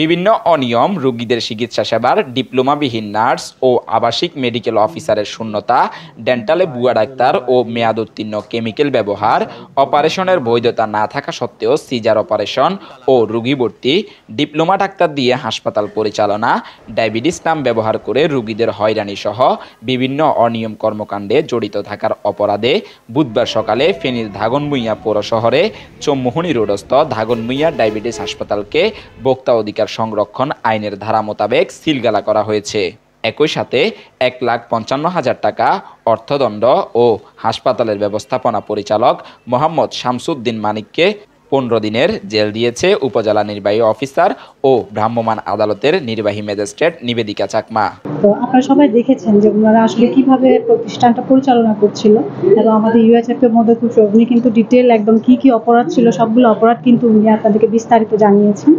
বিভিন্ন অনিয়ম, রোগীদের চিকিৎসা সেবার, ডিপ্লোমাবিহীন নার্স ও আবাসিক মেডিকেল অফিসারের শূন্যতা, ডেন্টালে বুয়া ডাক্তার ও মেয়াদোত্তীর্ণ কেমিক্যাল ব্যবহার, অপারেশনের বৈধতা না থাকা সত্ত্বেও সিজার অপারেশন ও রোগী ভর্তি, ডিপ্লোমা ডাক্তার দিয়ে হাসপাতাল পরিচালনা, ডায়াবেটিস নাম ব্যবহার করে রোগীদের হয়রানি সহ বিভিন্ন অনিয়ম কর্মকাণ্ডে জড়িত থাকার অপরাধে বুধবার সকালে ফেনীর ধাগনভূঞা পৌর শহরে চৌমোহনী রোডস্থ ধাগনভূঞা ডায়াবেটিস হাসপাতালকে ভোক্তা অধিকার সংরক্ষণ আইনের ধারা মোতাবেক সিলগালা করা হয়েছে। একই সাথে এক লাখ পঞ্চান্ন হাজার টাকা অর্থদণ্ড ও হাসপাতালের ব্যবস্থাপনা পরিচালক মোহাম্মদ শামসুদ্দিন মানিককে পনেরো দিনের জেল দিয়েছে উপজেলা নির্বাহী অফিসার ও ভ্রাম্যমাণ আদালতের নির্বাহী ম্যাজিস্ট্রেট নিবেদিকা চাকমা। তো আপনারা সবাই দেখেছেন যে ওনারা আসলে কীভাবে প্রতিষ্ঠানটা পরিচালনা করছিল এবং আমাদের ইউএচএফ এর মধ্যে উনি কিন্তু ডিটেল একদম কি কি অপরাধ ছিল, সবগুলো অপরাধ কিন্তু উনি আপনাদেরকে বিস্তারিত জানিয়েছেন।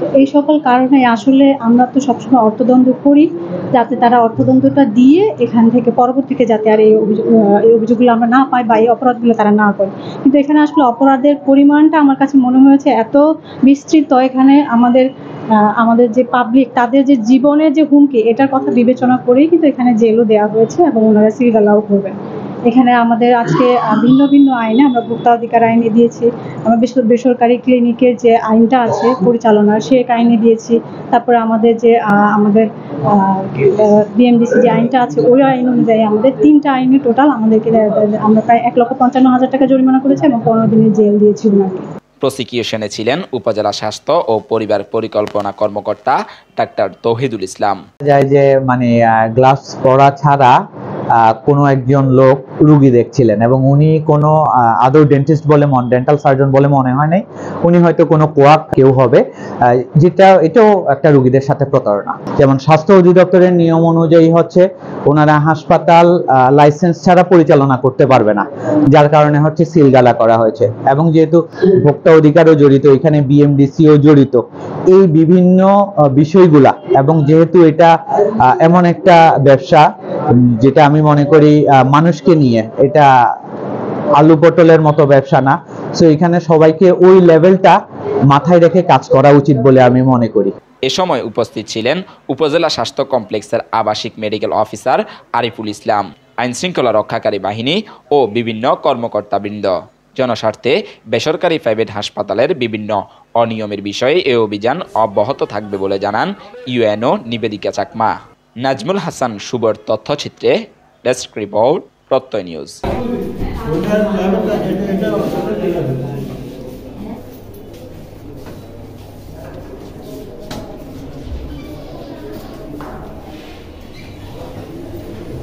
তো এই সকল কারণে আসলে আমরা তো সবসময় অর্থদণ্ড করি, যাতে তারা অর্থদণ্ডটা দিয়ে এখান থেকে পরবর্তীতে যাতে আর এই অভিযোগ এই অভিযোগগুলো আমরা না পাই বা এই অপরাধগুলো তারা না করে। কিন্তু এখানে আসলে অপরাধের পরিমাণটা আমার কাছে মনে হয়েছে এত বিস্তৃত, এখানে আমাদের আমাদের যে পাবলিক তাদের যে জীবনের যে হুমকি, এটার কথা বিবেচনা করেই কিন্তু এখানে জেলও দেওয়া হয়েছে এবং ওনারা সিলগালাও করবেন। এখানে আমাদের আজকে ভিন্ন ভিন্ন আইনে আমরা ভোক্তা অধিকার আইনে দিয়েছি, আমরা বেসর- বেসরকারি ক্লিনিকের যে আইনটা আছে, পরিচালনার, সে এক আইনে দিয়েছি, তারপরে আমাদের যে আমাদের বিএমডিসি যে আইনটা আছে, ওই আইন অনুযায়ী আমাদের তিনটা আইনে টোটাল আমাদেরকে, আমরা প্রায় এক লক্ষ পঞ্চান্ন হাজার টাকা জরিমানা করেছি এবং পনেরো দিনের জেল দিয়েছি ওনাকে। প্রসিকিউশনে ছিলেন উপজেলা স্বাস্থ্য ও পরিবার পরিকল্পনা কর্মকর্তা ডাক্তার তৌহিদুল ইসলাম। যায় যে মানে গ্লাভস পরা ছাড়া কোনো একজন লোক রুগী দেখছিলেন এবং উনি কোনো আদৌ ডেন্টিস্ট বলে মন ডেন্টাল সার্জন বলে মনে হয় নাই। উনি হয়তো কোনো কোয়াক কেউ হবে। যেটা, এটাও একটা রুগীদের সাথে প্রতারণা। যেমন স্বাস্থ্য অধিদপ্তরের নিয়ম অনুযায়ী হচ্ছে, ওনারা হাসপাতাল লাইসেন্স ছাড়া পরিচালনা করতে পারবে না। যার কারণে হচ্ছে সিলগালা করা হয়েছে। এবং যেহেতু ভোক্তা অধিকারও জড়িত, এখানে বিএমডিসিও জড়িত, এই বিভিন্ন বিষয়গুলা এবং যেহেতু এটা এমন একটা ব্যবসা যেটা আমি মনে করি মানুষকে নিয়ে, এটা আলু পটলের মতো ব্যবসা না। সো এখানে সবাইকে ওই লেভেলটা মাথায় রেখে কাজ করা উচিত বলে আমি মনে করি। এ সময় উপস্থিত ছিলেন উপজেলা স্বাস্থ্য কমপ্লেক্সের আবাসিক মেডিকেল অফিসার আরিফুল ইসলাম আইন শৃঙ্খলা রক্ষাকারী বাহিনী ও বিভিন্ন কর্মকর্তাবৃন্দ। জনস্বার্থে বেসরকারি প্রাইভেট হাসপাতালের বিভিন্ন অনিয়মের বিষয়ে এ অভিযান অব্যাহত থাকবে বলে জানান ইউএনও নিবেদিকা চাকমা। নাজমুল হাসান শুভর তথ্যচিত্রে ডেস্ক রিপোর্ট প্রত্যয় নিউজ।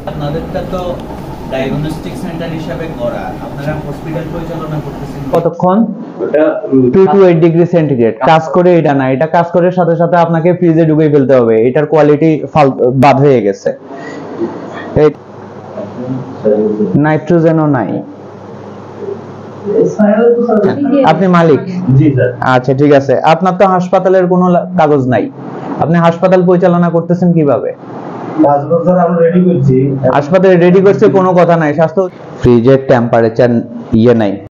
আপনাদেরটা তো ডায়াগনস্টিক সেন্টার হিসাবে করা আপনারা হসপিটাল পরিচালনা করতেছেন। কতক্ষণ? ডিগ্রি সেন্টিগ্রেড কাজ করে এটা না এটা কাজ সাথে সাথে আপনাকে ফ্রিজে ঢুকিয়ে ফেলতে হবে। এটার কোয়ালিটি বাদ হয়ে গেছে। নাইট্রোজেনও নাই। আপনি মালিক? জি স্যার। আচ্ছা ঠিক আছে। আপনার তো হাসপাতালের কোনো কাগজ নাই। আপনি হাসপাতাল পরিচালনা করতেছেন কীভাবে? হাসপাতালে রেডি করছে। কোনো কথা নাই। স্বাস্থ্য ফ্রিজের টেম্পারেচার ইয়ে নাই।